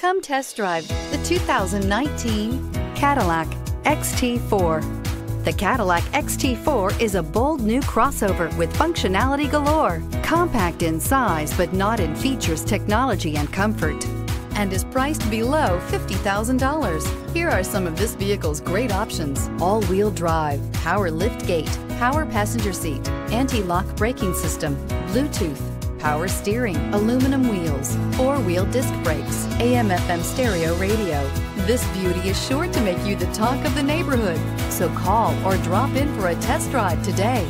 Come test drive the 2019 Cadillac XT4. The Cadillac XT4 is a bold new crossover with functionality galore, compact in size but not in features, technology, and comfort, and is priced below $50,000. Here are some of this vehicle's great options. All-wheel drive, power lift gate, power passenger seat, anti-lock braking system, Bluetooth, power steering, aluminum wheels, four-wheel disc brakes, AM FM stereo radio. This beauty is sure to make you the talk of the neighborhood. So call or drop in for a test drive today.